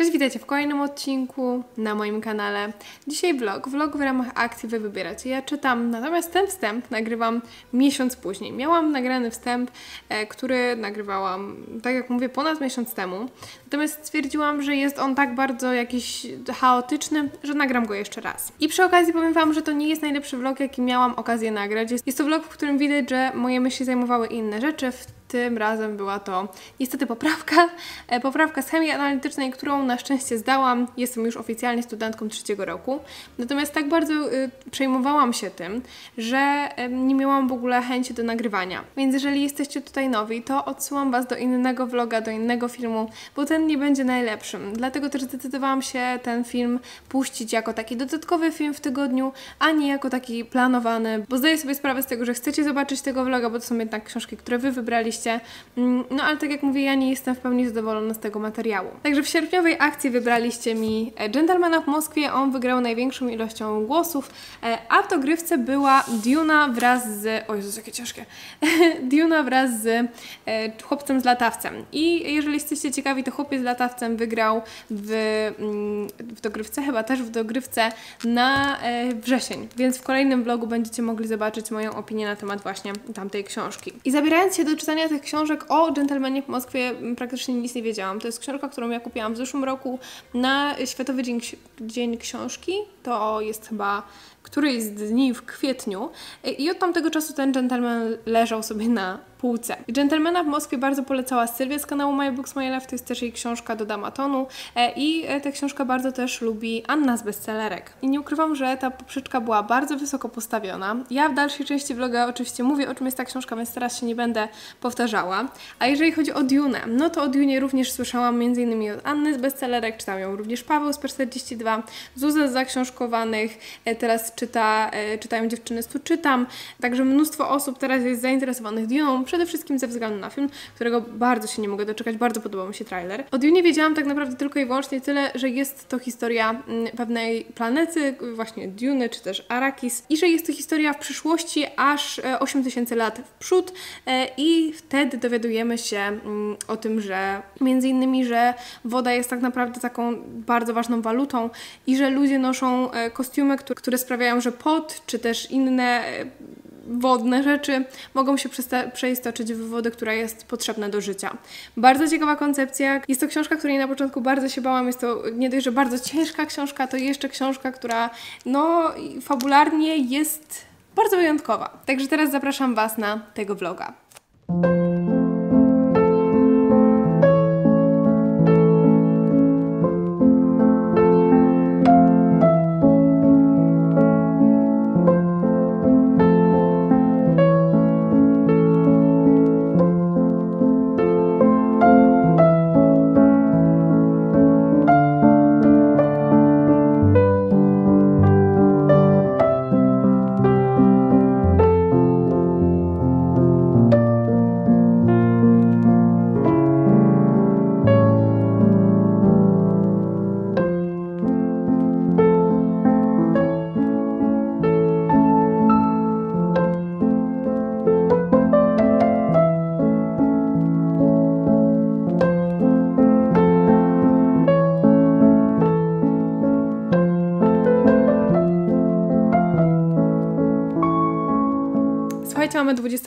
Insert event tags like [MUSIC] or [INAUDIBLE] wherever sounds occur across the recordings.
Cześć, witajcie w kolejnym odcinku na moim kanale. Dzisiaj vlog, vlog w ramach akcji Wy wybieracie. Ja czytam, natomiast ten wstęp nagrywam miesiąc później. Miałam nagrany wstęp, e, który nagrywałam, tak jak mówię, ponad miesiąc temu. Natomiast stwierdziłam, że jest on tak bardzo jakiś chaotyczny, że nagram go jeszcze raz. I przy okazji powiem Wam, że to nie jest najlepszy vlog, jaki miałam okazję nagrać. Jest, to vlog, w którym widać, że moje myśli zajmowały inne rzeczy, w tym razem była to niestety poprawka, e, poprawka z chemii analitycznej, którą na szczęście zdałam. Jestem już oficjalnie studentką trzeciego roku. Natomiast tak bardzo y, przejmowałam się tym, że nie miałam w ogóle chęci do nagrywania. Więc jeżeli jesteście tutaj nowi, to odsyłam Was do innego vloga, do innego filmu, bo ten nie będzie najlepszym. Dlatego też zdecydowałam się ten film puścić jako taki dodatkowy film w tygodniu, a nie jako taki planowany, bo zdaję sobie sprawę z tego, że chcecie zobaczyć tego vloga, bo to są jednak książki, które Wy wybraliście Mm, no ale tak jak mówię, ja nie jestem w pełni zadowolona z tego materiału. Także w sierpniowej akcji wybraliście mi e, Gentlemana w Moskwie. On wygrał największą ilością głosów, e, a w dogrywce była Duna wraz z... O Jezus, jakie ciężkie. [LAUGHS] Duna wraz z e, chłopcem z latawcem. I jeżeli jesteście ciekawi, to chłopiec z latawcem wygrał w, mm, w dogrywce, chyba też w dogrywce na wrzesień. Więc w kolejnym vlogu będziecie mogli zobaczyć moją opinię na temat właśnie tamtej książki. I zabierając się do czytania tych książek o dżentelmenie w Moskwie praktycznie nic nie wiedziałam. To jest książka, którą ja kupiłam w zeszłym roku na Światowy Dzień, Dzień Książki. To jest chyba któryś z dni w kwietniu. I od tamtego czasu ten gentleman leżał sobie na półce. Gentlemana w Moskwie bardzo polecała Sylwia z kanału My Books My Life, to jest też jej książka do Damatonu e, i e, tę książkę bardzo też lubi Anna z bestsellerek. I nie ukrywam, że ta poprzeczka była bardzo wysoko postawiona. Ja w dalszej części vloga oczywiście mówię o czym jest ta książka, więc teraz się nie będę powtarzała. A jeżeli chodzi o Dune, no to o Dune również słyszałam m.in. od Anny z bestsellerek, czytał ją również Paweł z Per42, Zuza z zaksiążkowanych, e, teraz czyta, czytają dziewczyny z tu czytam, także mnóstwo osób teraz jest zainteresowanych Dune'ą, przede wszystkim ze względu na film, którego bardzo się nie mogę doczekać, bardzo podobał mi się trailer. O Dune wiedziałam tak naprawdę tylko i wyłącznie tyle, że jest to historia mm, pewnej planety, właśnie Dune czy też Arrakis i że jest to historia w przyszłości aż 8000 e, lat w przód e, i wtedy dowiadujemy się mm, o tym, że między innymi, że woda jest tak naprawdę taką bardzo ważną walutą i że ludzie noszą e, kostiumy, które sprawiają, że pot czy też inne wodne rzeczy mogą się przeistoczyć w wodę, która jest potrzebna do życia. Bardzo ciekawa koncepcja. Jest to książka, której na początku bardzo się bałam. Jest to nie dość, że bardzo ciężka książka, to jeszcze książka, która no fabularnie jest bardzo wyjątkowa. Także teraz zapraszam Was na tego vloga.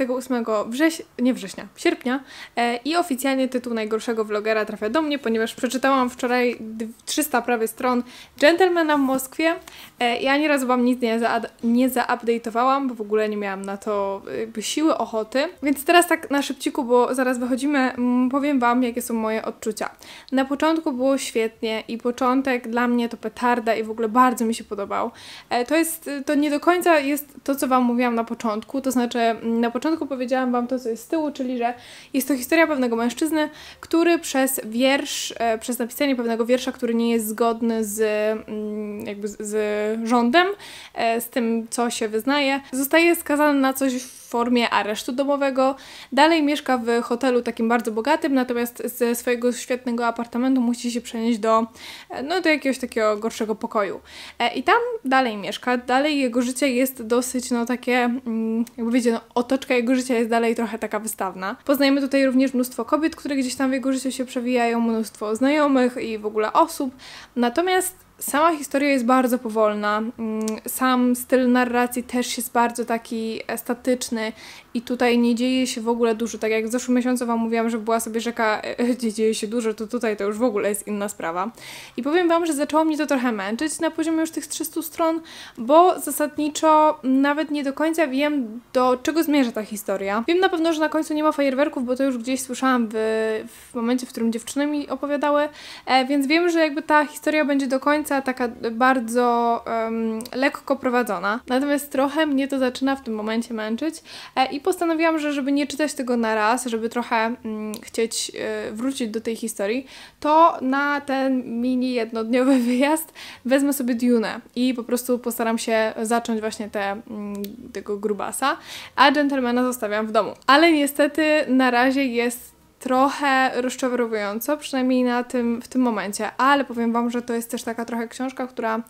28 września, nie września, sierpnia e, i oficjalnie tytuł najgorszego vlogera trafia do mnie, ponieważ przeczytałam wczoraj 300 prawie stron Gentlemana w Moskwie e, i ani razu Wam nic nie, za, nie zaupdate'owałam, bo w ogóle nie miałam na to jakby siły, ochoty. Więc teraz tak na szybciku, bo zaraz wychodzimy, mm, powiem Wam, jakie są moje odczucia. Na początku było świetnie i początek dla mnie to petarda i w ogóle bardzo mi się podobał. E, to jest, to nie do końca jest to, co Wam mówiłam na początku, to znaczy na początku powiedziałam Wam to, co jest z tyłu, czyli że jest to historia pewnego mężczyzny, który przez wiersz, e, przez napisanie pewnego wiersza, który nie jest zgodny z, mm, jakby z, z rządem, e, z tym, co się wyznaje, zostaje skazany na coś formie aresztu domowego. Dalej mieszka w hotelu takim bardzo bogatym, natomiast ze swojego świetnego apartamentu musi się przenieść do, e, no, do jakiegoś takiego gorszego pokoju. E, I tam dalej mieszka, dalej jego życie jest dosyć, no takie, mm, jakby wiecie, no, otoczka jego życia jest dalej trochę taka wystawna. Poznajemy tutaj również mnóstwo kobiet, które gdzieś tam w jego życiu się przewijają, mnóstwo znajomych i w ogóle osób. Natomiast Sama historia jest bardzo powolna. Mm, sam styl narracji też jest bardzo taki statyczny i tutaj nie dzieje się w ogóle dużo. Tak jak w zeszłym miesiącu Wam mówiłam, że była sobie rzeka, gdzie dzieje się dużo, to tutaj to już w ogóle jest inna sprawa. I powiem Wam, że zaczęło mnie to trochę męczyć na poziomie już tych 300 stron, bo zasadniczo nawet nie do końca wiem, do czego zmierza ta historia. Wiem na pewno, że na końcu nie ma fajerwerków, bo to już gdzieś słyszałam w, w momencie, w którym dziewczyny mi opowiadały, e, więc wiem, że jakby ta historia będzie do końca taka bardzo um, lekko prowadzona. Natomiast trochę mnie to zaczyna w tym momencie męczyć e, i postanowiłam, że żeby nie czytać tego na raz, żeby trochę mm, chcieć y, wrócić do tej historii, to na ten mini jednodniowy [LAUGHS] wyjazd wezmę sobie Dune i po prostu postaram się zacząć właśnie te, mm, tego grubasa, a Gentlemana zostawiam w domu. Ale niestety na razie jest trochę rozczarowująco, przynajmniej na tym, w tym momencie, ale powiem Wam, że to jest też taka trochę książka, która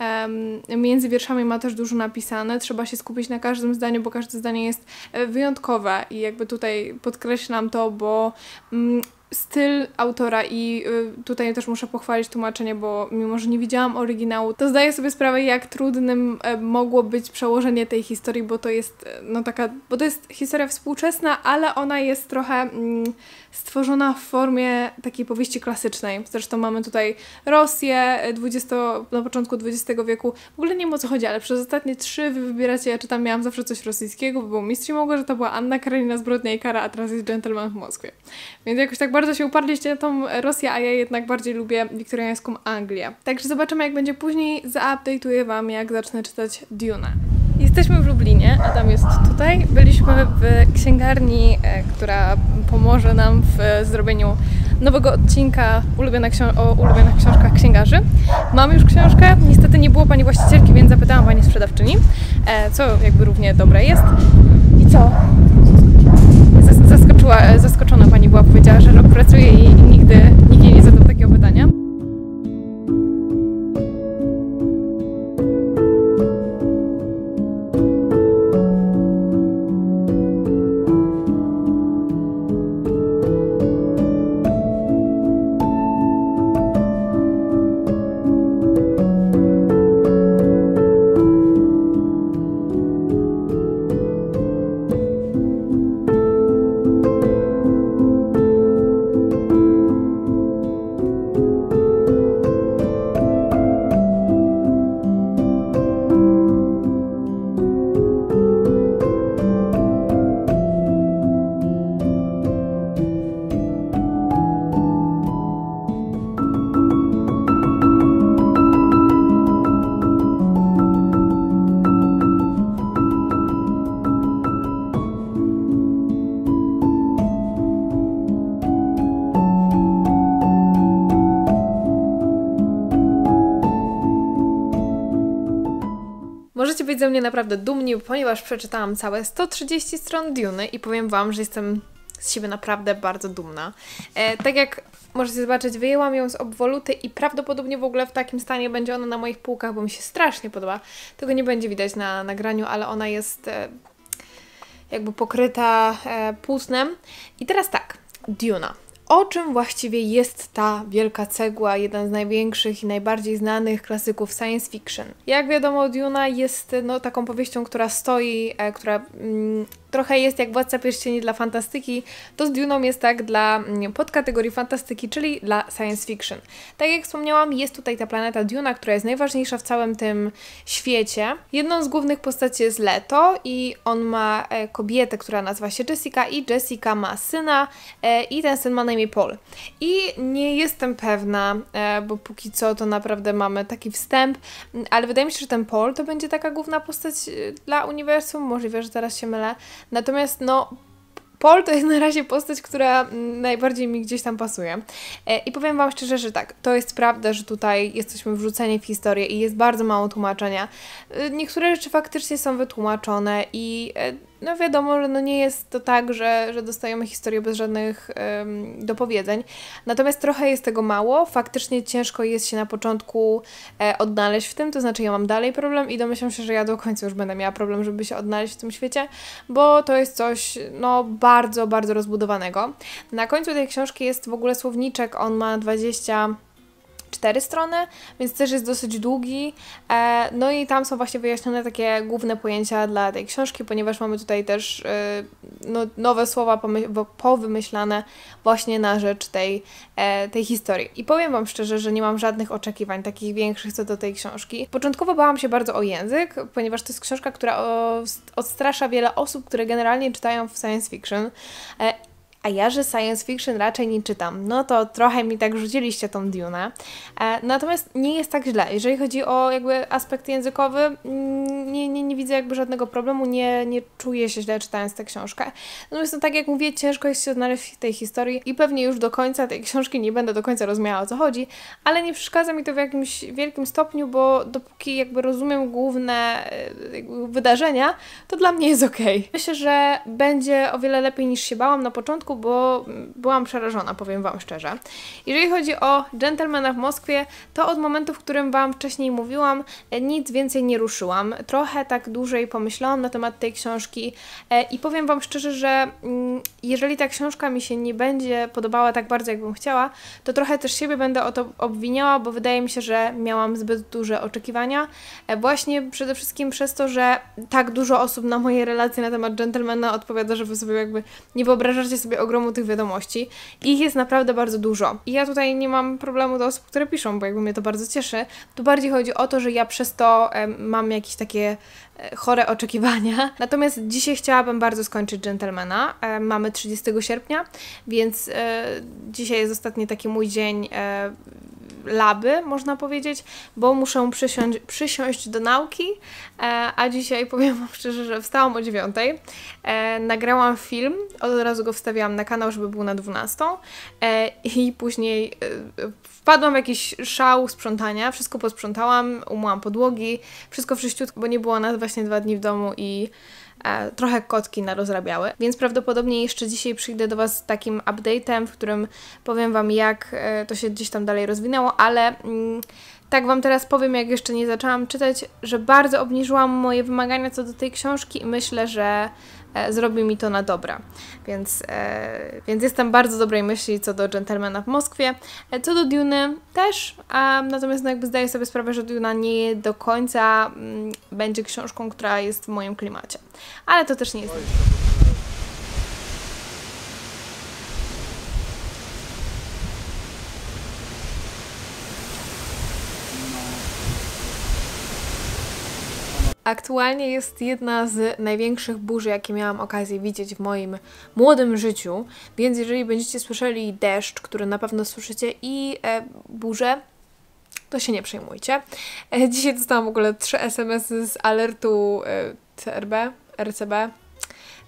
um, między wierszami ma też dużo napisane, trzeba się skupić na każdym zdaniu, bo każde zdanie jest e, wyjątkowe. I jakby tutaj podkreślam to, bo um, styl autora i y, tutaj też muszę pochwalić tłumaczenie, bo mimo, że nie widziałam oryginału, to zdaję sobie sprawę, jak trudnym e, mogło być przełożenie tej historii, bo to jest e, no taka, bo to jest historia współczesna, ale ona jest trochę mm, stworzona w formie takiej powieści klasycznej. Zresztą mamy tutaj Rosję 20, e, na początku XX wieku. W ogóle nie wiem o co chodzi, ale przez ostatnie trzy wy wybieracie, ja czytam, miałam zawsze coś rosyjskiego, bo był Mistrz to była Anna Karenina Zbrodnia i Kara, a teraz jest Gentleman w Moskwie. Więc jakoś tak bardzo bardzo się uparliście na tą Rosję, a ja jednak bardziej lubię wiktoriańską Anglię. Także zobaczymy jak będzie później, zaupdate'uję Wam jak zacznę czytać Dune. Jesteśmy w Lublinie, Adam jest tutaj. Byliśmy w księgarni, e, która pomoże nam w zrobieniu nowego odcinka o ulubionych książkach księgarzy. Mam już książkę, niestety nie było pani właścicielki, więc zapytałam pani sprzedawczyni, e, co jakby równie dobre jest. I co? Zaskoczyła, zaskoczona pani była, powiedziała, że rok pracuje i, i nigdy nikt jej nie zadał takiego pytania. Ze mnie naprawdę dumni, ponieważ przeczytałam całe 130 stron Duny i powiem Wam, że jestem z siebie naprawdę bardzo dumna. E, tak jak możecie zobaczyć, wyjęłam ją z obwoluty i prawdopodobnie w ogóle w takim stanie będzie ona na moich półkach, bo mi się strasznie podoba. Tego nie będzie widać na nagraniu, ale ona jest e, jakby pokryta e, płótnem. I teraz tak, Duna o czym właściwie jest ta wielka cegła, jeden z największych i najbardziej znanych klasyków science fiction. Jak wiadomo, Duna jest no, taką powieścią, która stoi, e, która mm, trochę jest jak Władca Pierścieni dla fantastyki, to z Duną jest tak dla mm, podkategorii fantastyki, czyli dla science fiction. Tak jak wspomniałam, jest tutaj ta planeta Duna, która jest najważniejsza w całym tym świecie. Jedną z głównych postaci jest Leto i on ma e, kobietę, która nazywa się Jessica i Jessica ma syna e, i ten syn ma na imię Paul. I nie jestem pewna, e, bo póki co to naprawdę mamy taki wstęp, ale wydaje mi się, że ten Paul to będzie taka główna postać dla uniwersum, możliwe, że zaraz się mylę, Natomiast no Paul to jest na razie postać, która najbardziej mi gdzieś tam pasuje. E, I powiem Wam szczerze, że tak, to jest prawda, że tutaj jesteśmy wrzuceni w historię i jest bardzo mało tłumaczenia. E, niektóre rzeczy faktycznie są wytłumaczone i e, no wiadomo, że no nie jest to tak, że, że dostajemy historię bez żadnych dopowiedzeń. Natomiast trochę jest tego mało. Faktycznie ciężko jest się na początku e, odnaleźć w tym, to znaczy ja mam dalej problem i domyślam się, że ja do końca już będę miała problem, żeby się odnaleźć w tym świecie, bo to jest coś no bardzo, bardzo rozbudowanego. Na końcu tej książki jest w ogóle słowniczek, on ma 20 cztery strony, więc też jest dosyć długi. E, no i tam są właśnie wyjaśnione takie główne pojęcia dla tej książki, ponieważ mamy tutaj też e, no, nowe słowa powymyślane właśnie na rzecz tej, e, tej historii. I powiem Wam szczerze, że nie mam żadnych oczekiwań takich większych co do tej książki. Początkowo bałam się bardzo o język, ponieważ to jest książka, która odstrasza wiele osób, które generalnie czytają w science fiction a ja, że science fiction raczej nie czytam, no to trochę mi tak rzuciliście tą Dune. E, natomiast nie jest tak źle. Jeżeli chodzi o jakby aspekt językowy, mm, nie, nie, nie widzę jakby żadnego problemu, nie, nie czuję się źle czytając tę książkę. Natomiast no, tak jak mówię, ciężko jest się znaleźć w tej historii i pewnie już do końca tej książki nie będę do końca rozumiała o co chodzi, ale nie przeszkadza mi to w jakimś wielkim stopniu, bo dopóki jakby rozumiem główne e, wydarzenia, to dla mnie jest ok. Myślę, że będzie o wiele lepiej niż się bałam na początku, bo byłam przerażona, powiem Wam szczerze. Jeżeli chodzi o Gentlemana w Moskwie, to od momentu, w którym Wam wcześniej mówiłam, e, nic więcej nie ruszyłam. Trochę tak dłużej pomyślałam na temat tej książki e, i powiem Wam szczerze, że mm, jeżeli ta książka mi się nie będzie podobała tak bardzo, jakbym chciała, to trochę też siebie będę o to obwiniała, bo wydaje mi się, że miałam zbyt duże oczekiwania. E, właśnie przede wszystkim przez to, że tak dużo osób na moje relacje na temat Gentlemana odpowiada, że Wy sobie jakby nie wyobrażacie sobie ogromu tych wiadomości. Ich jest naprawdę bardzo dużo. I ja tutaj nie mam problemu do osób, które piszą, bo jakby mnie to bardzo cieszy. Tu bardziej chodzi o to, że ja przez to mam jakieś takie e, chore oczekiwania. [LAUGHS] Natomiast dzisiaj chciałabym bardzo skończyć Gentlemana. Mamy 30 sierpnia, więc e, dzisiaj jest ostatni taki mój dzień e, laby, można powiedzieć, bo muszę przysiąść, przysiąść do nauki, e, a dzisiaj [LAUGHS] powiem Wam szczerze, że wstałam o dziewiątej, e, nagrałam film, od razu go wstawiałam na kanał, żeby był na 12 e, i później wpadłam w jakiś szał sprzątania, wszystko posprzątałam, umyłam podłogi, wszystko wszyściutko, bo nie było nas właśnie dwa dni w domu i trochę kotki narozrabiały, więc prawdopodobnie jeszcze dzisiaj przyjdę do Was z takim update'em, w którym powiem Wam jak e, to się gdzieś tam dalej rozwinęło, ale mm, tak Wam teraz powiem, jak jeszcze nie zaczęłam czytać, że bardzo obniżyłam moje wymagania co do tej książki i myślę, że zrobi mi to na dobra. Więc, e, więc jestem bardzo dobrej myśli co do Gentlemana w Moskwie. E, co do Dune też, a, natomiast no jakby zdaję sobie sprawę, że Duna nie do końca mm, będzie książką, która jest w moim klimacie. Ale to też nie jest... Aktualnie jest jedna z największych burzy, jakie miałam okazję widzieć w moim młodym życiu, więc jeżeli będziecie słyszeli deszcz, który na pewno słyszycie, i e, burzę, to się nie przejmujcie. E, dzisiaj dostałam w ogóle trzy SMS z alertu e, CRB, RCB,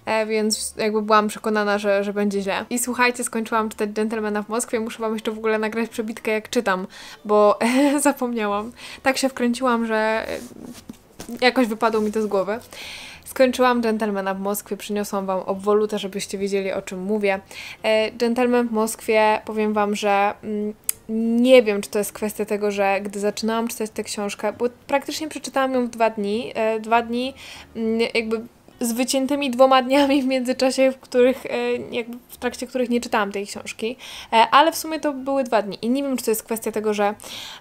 e, więc jakby byłam przekonana, że, że będzie źle. I słuchajcie, skończyłam czytać Gentlemana w Moskwie, muszę Wam jeszcze w ogóle nagrać przebitkę jak czytam, bo [LAUGHS] zapomniałam. Tak się wkręciłam, że jakoś wypadło mi to z głowy. Skończyłam Gentlemana w Moskwie, przyniosłam Wam obwolutę, żebyście wiedzieli o czym mówię. E, Gentleman w Moskwie, powiem Wam, że mm, nie wiem, czy to jest kwestia tego, że gdy zaczynałam czytać tę książkę, bo praktycznie przeczytałam ją w dwa dni, e, dwa dni mm, jakby z wyciętymi dwoma dniami w międzyczasie, w których, e, jakby w trakcie których nie czytałam tej książki, e, ale w sumie to były dwa dni. I nie wiem, czy to jest kwestia tego, że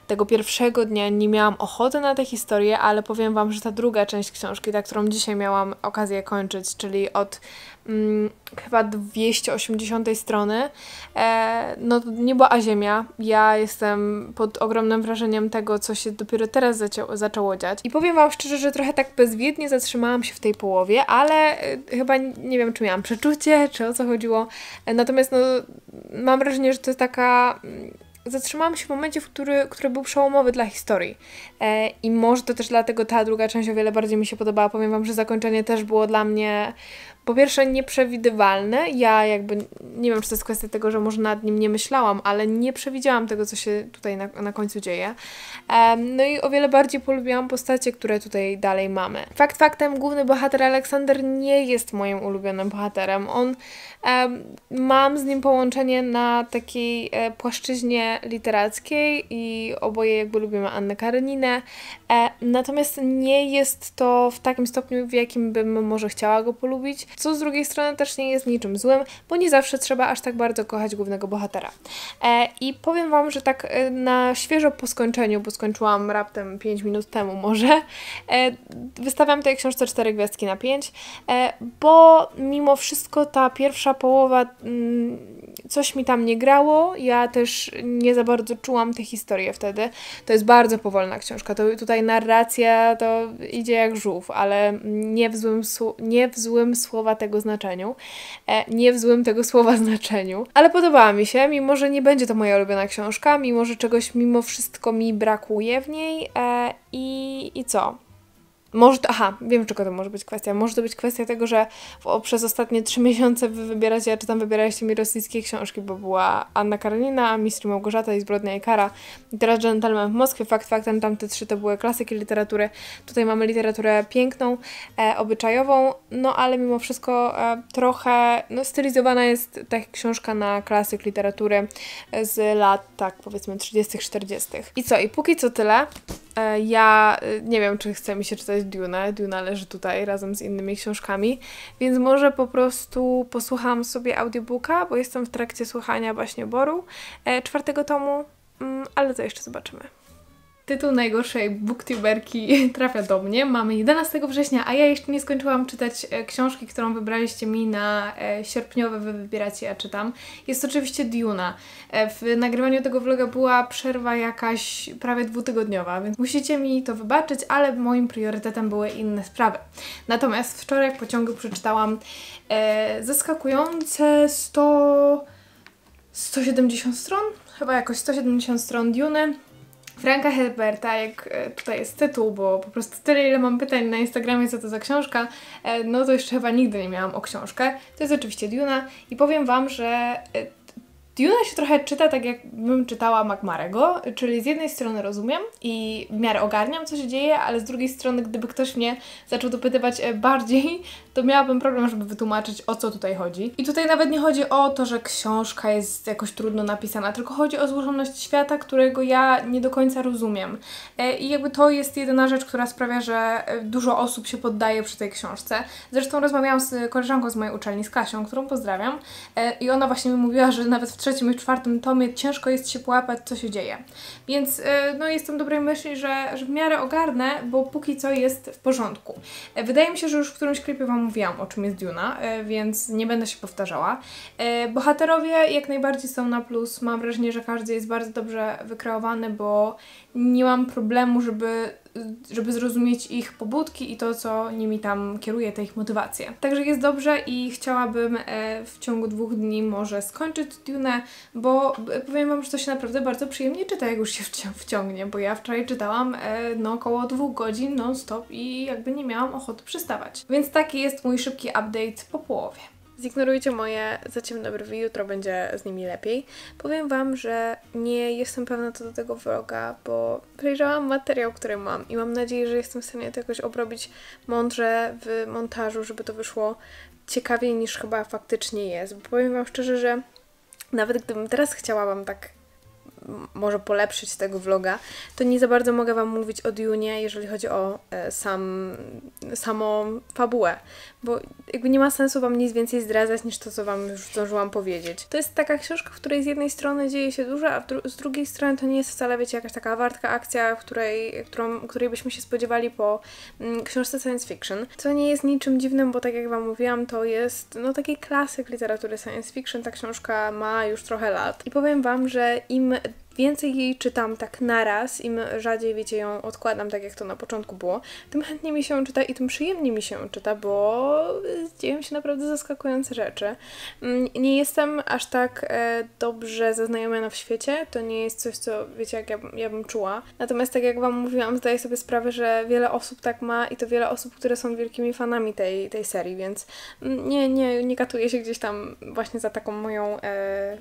tego pierwszego dnia nie miałam ochoty na tę historię, ale powiem Wam, że ta druga część książki, ta, którą dzisiaj miałam okazję kończyć, czyli od mm, chyba 280 strony, e, no to niebo a ziemia. Ja jestem pod ogromnym wrażeniem tego, co się dopiero teraz zaczęło, dziać. I powiem Wam szczerze, że trochę tak bezwiednie zatrzymałam się w tej połowie, ale e, chyba nie wiem, czy miałam przeczucie, czy o co chodziło. E, natomiast no, mam wrażenie, że to jest taka mm, zatrzymałam się w momencie, w który, który był przełomowy dla historii. E, I może to też dlatego ta druga część o wiele bardziej mi się podobała. Powiem Wam, że zakończenie też było dla mnie po pierwsze nieprzewidywalne. Ja jakby nie wiem, czy to jest kwestia tego, że może nad nim nie myślałam, ale nie przewidziałam tego, co się tutaj na, na końcu dzieje. Um, no i o wiele bardziej polubiłam postacie, które tutaj dalej mamy. Fakt faktem, główny bohater Aleksander nie jest moim ulubionym bohaterem. On um, mam z nim połączenie na takiej e, płaszczyźnie literackiej i oboje jakby lubimy Annę Kareninę. E, natomiast nie jest to w takim stopniu, w jakim bym może chciała go polubić, co z drugiej strony też nie jest niczym złym, bo nie zawsze trzeba aż tak bardzo kochać głównego bohatera. E, I powiem Wam, że tak e, na świeżo po skończeniu, bo skończyłam raptem 5 minut temu może, wystawiam tej książce 4 gwiazdki na 5, e, bo mimo wszystko ta pierwsza połowa mm, coś mi tam nie grało, ja też nie za bardzo czułam tę historię wtedy. To jest bardzo powolna książka, to tutaj narracja to idzie jak żółw, ale nie w złym, nie w złym słowa tego znaczeniu, e, nie w złym tego słowa [LAUGHS] znaczeniu, ale podobała mi się, mimo że nie będzie to moja ulubiona książka, mimo że czegoś mimo wszystko mi brakuje w niej e, i, i co? Może to, aha, wiem czego to może być kwestia. Może to być kwestia tego, że w, przez ostatnie trzy miesiące wy wybieracie, czy tam wybieraliście mi rosyjskie książki, bo była Anna Karenina, Mistrz Małgorzata i Zbrodnia i Kara. I teraz Gentleman w Moskwie. Fakt faktem, tamte trzy to były klasyki literatury. Tutaj mamy literaturę piękną, e, obyczajową, no ale mimo wszystko e, trochę no, stylizowana jest ta książka na klasyk literatury z lat, tak powiedzmy 30 40 I co? I póki co tyle. E, ja e, nie wiem, czy chce mi się czytać Dune. Duna leży tutaj razem z innymi książkami, więc może po prostu posłucham sobie audiobooka, bo jestem w trakcie słuchania Baśnioboru e, czwartego tomu, mm, ale to jeszcze zobaczymy. Tytuł najgorszej booktuberki [LAUGHS] trafia do mnie. Mamy 11 września, a ja jeszcze nie skończyłam czytać e, książki, którą wybraliście mi na e, sierpniowe Wy wybieracie, ja czytam. Jest oczywiście Duna. E, w nagrywaniu tego vloga była przerwa jakaś prawie dwutygodniowa, więc musicie mi to wybaczyć, ale moim priorytetem były inne sprawy. Natomiast wczoraj w pociągu przeczytałam e, zaskakujące 100... 170 stron? Chyba jakoś 170 stron Duny Franka Herberta, jak e, tutaj jest tytuł, bo po prostu tyle, ile mam pytań na Instagramie, co to za książka, e, no to jeszcze chyba nigdy nie miałam o książkę. To jest oczywiście Duna i powiem Wam, że e, Duna się trochę czyta tak, jakbym czytała McMarego, czyli z jednej strony rozumiem i w miarę ogarniam, co się dzieje, ale z drugiej strony, gdyby ktoś mnie zaczął dopytywać e, bardziej, to miałabym problem, żeby wytłumaczyć, o co tutaj chodzi. I tutaj nawet nie chodzi o to, że książka jest jakoś trudno napisana, tylko chodzi o złożoność świata, którego ja nie do końca rozumiem. E, I jakby to jest jedyna rzecz, która sprawia, że e, dużo osób się poddaje przy tej książce. Zresztą rozmawiałam z koleżanką z mojej uczelni, z Kasią, którą pozdrawiam, i ona właśnie mi mówiła, że nawet w trzecim i czwartym tomie ciężko jest się połapać, co się dzieje. Więc e, no jestem dobrej myśli, że, że w miarę ogarnę, bo póki co jest w porządku. E, wydaje mi się, że już w którymś klipie Wam mówiłam, o czym jest Duna, e, więc nie będę się powtarzała. Bohaterowie jak najbardziej są na plus. Mam wrażenie, że każdy jest bardzo dobrze wykreowany, bo nie mam problemu, żeby żeby zrozumieć ich pobudki i to, co nimi tam kieruje, te ich motywacje. Także jest dobrze i chciałabym e, w ciągu dwóch dni może skończyć Dune, bo e, powiem Wam, że to się naprawdę bardzo przyjemnie czyta, jak już się wciągnie, bo ja wczoraj czytałam e, no około dwóch godzin non-stop i jakby nie miałam ochoty przystawać. Więc taki jest mój szybki update po połowie. Zignorujcie moje zaciemne brwi, jutro będzie z nimi lepiej. Powiem Wam, że nie jestem pewna co do tego vloga, bo przejrzałam materiał, który mam i mam nadzieję, że jestem w stanie to jakoś obrobić mądrze w montażu, żeby to wyszło ciekawiej niż chyba faktycznie jest. Bo powiem Wam szczerze, że nawet gdybym teraz chciała Wam tak może polepszyć tego vloga, to nie za bardzo mogę Wam mówić o Dune, jeżeli chodzi o e, sam, samą fabułę, bo jakby nie ma sensu Wam nic więcej zdradzać niż to, co Wam już zdążyłam powiedzieć. To jest taka książka, w której z jednej strony dzieje się dużo, a dru z drugiej strony to nie jest wcale, wiecie, jakaś taka wartka akcja, której, którą, której byśmy się spodziewali po mm, książce science fiction, co nie jest niczym dziwnym, bo tak jak Wam mówiłam, to jest no taki klasyk literatury science fiction, ta książka ma już trochę lat. I powiem Wam, że im więcej jej czytam tak naraz, im rzadziej, wiecie, ją odkładam, tak jak to na początku było, tym chętniej mi się czyta i tym przyjemniej mi się czyta, bo dzieją się naprawdę zaskakujące rzeczy. Mm, nie jestem aż tak e, dobrze zaznajomiona w świecie, to nie jest coś, co, wiecie, jak ja, ja bym czuła. Natomiast tak jak Wam mówiłam, zdaję sobie sprawę, że wiele osób tak ma i to wiele osób, które są wielkimi fanami tej, tej serii, więc mm, nie, nie, nie katuję się gdzieś tam właśnie za taką moją e,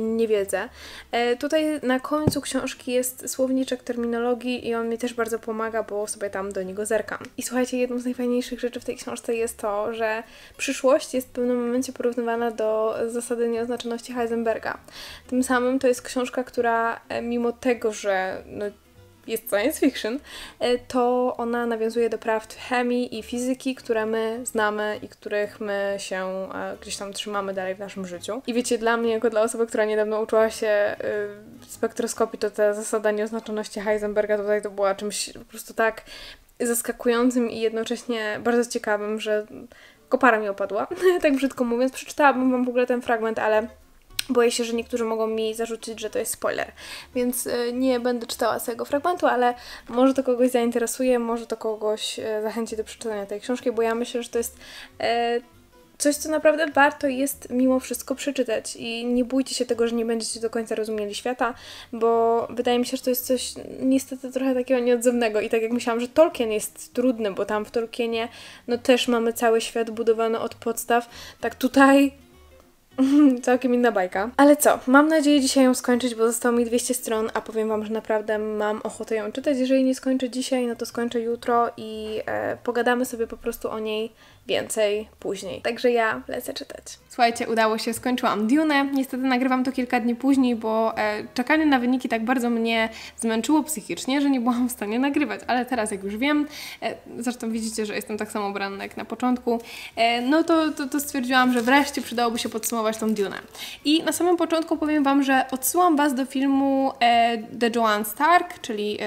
niewiedzę. E, tutaj na końcu książki jest słowniczek terminologii i on mi też bardzo pomaga, bo sobie tam do niego zerkam. I słuchajcie, jedną z najfajniejszych rzeczy w tej książce jest to, że przyszłość jest w pewnym momencie porównywana do zasady nieoznaczoności Heisenberga. Tym samym to jest książka, która e, mimo tego, że no, jest science fiction, e, to ona nawiązuje do prawd chemii i fizyki, które my znamy i których my się e, gdzieś tam trzymamy dalej w naszym życiu. I wiecie, dla mnie, jako dla osoby, która niedawno uczyła się e, spektroskopii, to ta zasada nieoznaczoności Heisenberga tutaj to była czymś po prostu tak zaskakującym i jednocześnie bardzo ciekawym, że kopara mi opadła, [LAUGHS] tak brzydko mówiąc. Przeczytałabym wam w ogóle ten fragment, ale Boję się, że niektórzy mogą mi zarzucić, że to jest spoiler, więc e, nie będę czytała całego fragmentu, ale może to kogoś zainteresuje, może to kogoś e, zachęci do przeczytania tej książki, bo ja myślę, że to jest e, coś, co naprawdę warto jest mimo wszystko przeczytać. I nie bójcie się tego, że nie będziecie do końca rozumieli świata, bo wydaje mi się, że to jest coś niestety trochę takiego nieodzownego. I tak jak myślałam, że Tolkien jest trudny, bo tam w Tolkienie no też mamy cały świat budowany od podstaw, tak tutaj [LAUGHS] Całkiem inna bajka. Ale co, mam nadzieję dzisiaj ją skończyć, bo zostało mi 200 stron, a powiem Wam, że naprawdę mam ochotę ją czytać. Jeżeli nie skończę dzisiaj, no to skończę jutro i e, pogadamy sobie po prostu o niej więcej później. Także ja lecę czytać. Słuchajcie, udało się, skończyłam Dune. Niestety nagrywam to kilka dni później, bo e, czekanie na wyniki tak bardzo mnie zmęczyło psychicznie, że nie byłam w stanie nagrywać. Ale teraz, jak już wiem, e, zresztą widzicie, że jestem tak samo ubrana jak na początku, e, no to, to, to stwierdziłam, że wreszcie przydałoby się podsumować tą Dune. I na samym początku powiem Wam, że odsyłam Was do filmu e, The Joanne Stark, czyli e,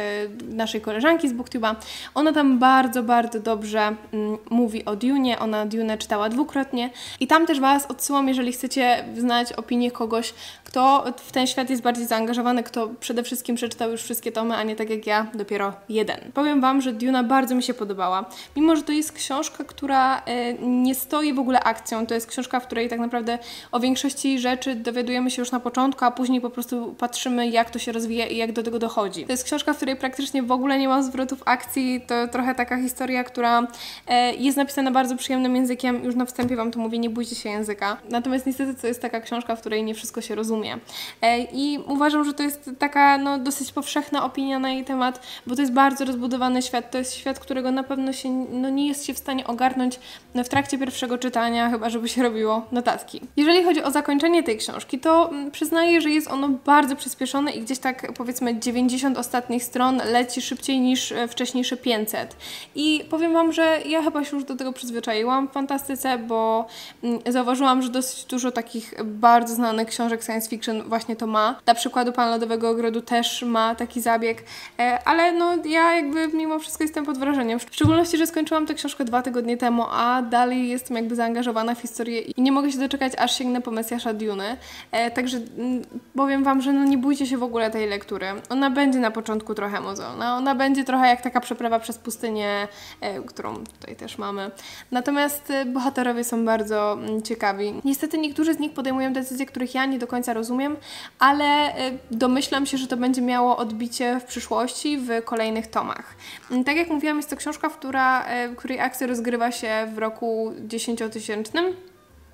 naszej koleżanki z BookTube'a. Ona tam bardzo, bardzo dobrze mm, mówi o Dune Dune, ona Dune czytała dwukrotnie i tam też Was odsyłam, jeżeli chcecie znać opinię kogoś, kto w ten świat jest bardziej zaangażowany, kto przede wszystkim przeczytał już wszystkie tomy, a nie tak jak ja, dopiero jeden. Powiem Wam, że Duna bardzo mi się podobała. Mimo, że to jest książka, która e, nie stoi w ogóle akcją, to jest książka, w której tak naprawdę o większości rzeczy dowiadujemy się już na początku, a później po prostu patrzymy, jak to się rozwija i jak do tego dochodzi. To jest książka, w której praktycznie w ogóle nie ma zwrotów akcji, to trochę taka historia, która e, jest napisana bardzo przyjemnym językiem, już na wstępie Wam to mówię, nie bójcie się języka. Natomiast niestety to jest taka książka, w której nie wszystko się rozumie. E, I uważam, że to jest taka no, dosyć powszechna opinia na jej temat, bo to jest bardzo rozbudowany świat. To jest świat, którego na pewno się no, nie jest się w stanie ogarnąć w trakcie pierwszego czytania, chyba żeby się robiło notatki. Jeżeli chodzi o zakończenie tej książki, to mm, przyznaję, że jest ono bardzo przyspieszone i gdzieś tak powiedzmy 90 ostatnich stron leci szybciej niż e, wcześniejsze 500. I powiem Wam, że ja chyba się już do tego przyzwyczaiłam przyzwyczaiłam w fantastyce, bo mm, zauważyłam, że dosyć dużo takich bardzo znanych książek science fiction właśnie to ma. Dla przykładu Pan Lodowego Ogrodu też ma taki zabieg, e, ale no ja jakby mimo wszystko jestem pod wrażeniem. W szczególności, że skończyłam tę książkę dwa tygodnie temu, a dalej jestem jakby zaangażowana w historię i nie mogę się doczekać, aż sięgnę po Mesjasza Duny. E, także mm, powiem Wam, że no nie bójcie się w ogóle tej lektury. Ona będzie na początku trochę mozolna, ona będzie trochę jak taka przeprawa przez pustynię, e, którą tutaj też mamy. Natomiast y, bohaterowie są bardzo mm, ciekawi. Niestety niektórzy z nich podejmują decyzje, których ja nie do końca rozumiem, ale y, domyślam się, że to będzie miało odbicie w przyszłości w kolejnych tomach. Mm, tak jak mówiłam, jest to książka, która, y, której akcja rozgrywa się w roku dziesięciotysięcznym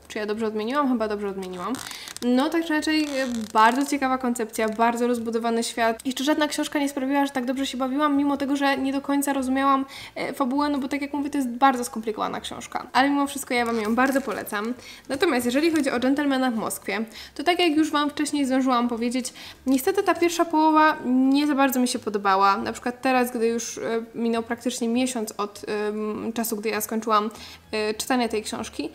czy ja dobrze odmieniłam? Chyba dobrze odmieniłam. No tak czy inaczej, e, bardzo ciekawa koncepcja, bardzo rozbudowany świat. Jeszcze żadna książka nie sprawiła, że tak dobrze się bawiłam, mimo tego, że nie do końca rozumiałam e, fabułę, no bo tak jak mówię, to jest bardzo skomplikowana książka. Ale mimo wszystko ja Wam ją bardzo polecam. Natomiast jeżeli chodzi o Gentlemana w Moskwie, to tak jak już Wam wcześniej zdążyłam powiedzieć, niestety ta pierwsza połowa nie za bardzo mi się podobała. Na przykład teraz, gdy już e, minął praktycznie miesiąc od czasu, gdy ja skończyłam czytanie tej książki,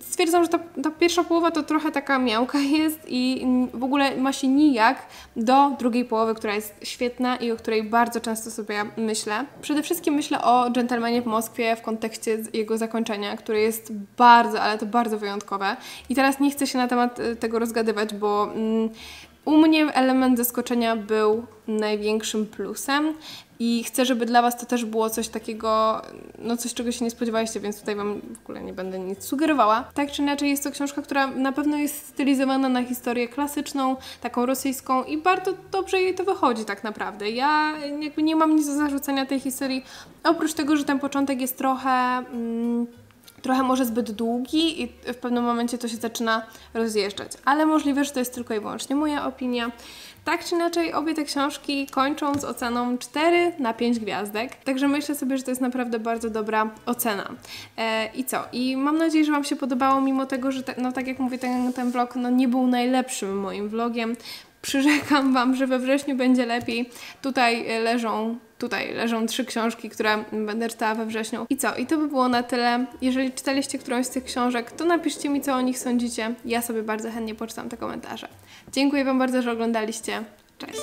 stwierdzam, że ta, ta pierwsza połowa to trochę taka miałka [LAUGHS] jest i w ogóle ma się nijak do drugiej połowy, która jest świetna i o której bardzo często sobie myślę. Przede wszystkim myślę o Gentlemanie w Moskwie w kontekście jego zakończenia, które jest bardzo, ale to bardzo wyjątkowe. I teraz nie chcę się na temat y, tego rozgadywać, bo mm, U mnie element zaskoczenia był największym plusem i chcę, żeby dla Was to też było coś takiego, no coś, czego się nie spodziewaliście, więc tutaj Wam w ogóle nie będę nic sugerowała. Tak czy inaczej jest to książka, która na pewno jest stylizowana na historię klasyczną, taką rosyjską i bardzo dobrze jej to wychodzi tak naprawdę. Ja jakby nie mam nic do zarzucenia tej historii, oprócz tego, że ten początek jest trochę... Mm, trochę może zbyt długi i w pewnym momencie to się zaczyna rozjeżdżać. Ale możliwe, że to jest tylko i wyłącznie moja opinia. Tak czy inaczej, obie te książki kończą z oceną 4 na 5 gwiazdek, także myślę sobie, że to jest naprawdę bardzo dobra ocena. E, I co? I mam nadzieję, że Wam się podobało, mimo tego, że te, no tak jak mówię, ten, ten vlog no, nie był najlepszym moim vlogiem. Przyrzekam Wam, że we wrześniu będzie lepiej. Tutaj leżą Tutaj leżą trzy książki, które będę czytała we wrześniu. I co? I to by było na tyle. Jeżeli czytaliście którąś z tych książek, to napiszcie mi, co o nich sądzicie. Ja sobie bardzo chętnie poczytam te komentarze. Dziękuję Wam bardzo, że oglądaliście. Cześć!